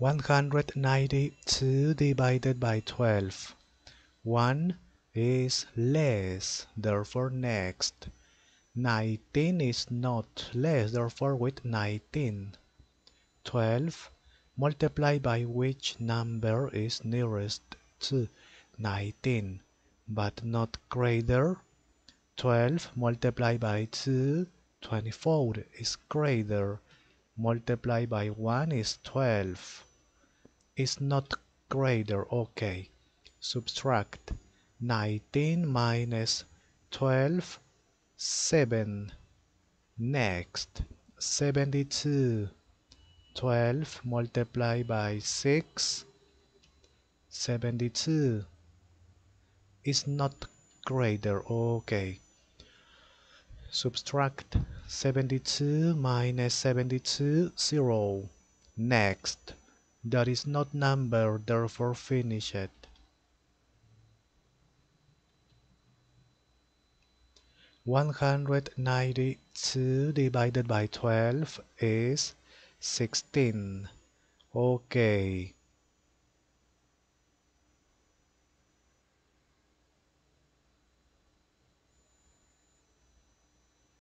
192 divided by 12. 1 is less, therefore next. 19 is not less, therefore with 19. 12 multiplied by which number is nearest to 19 but not greater. 12 multiplied by 2, 24 is greater. Multiplied by 1 is 12 is not greater. Okay. Subtract 19 minus 12, 7. Next, 72. 12 multiplied by 6, 72 is not greater. Okay. Subtract 72 minus 72, 0. Next, that is not number, therefore finish it. One hundred ninety two divided by twelve is sixteen. Okay,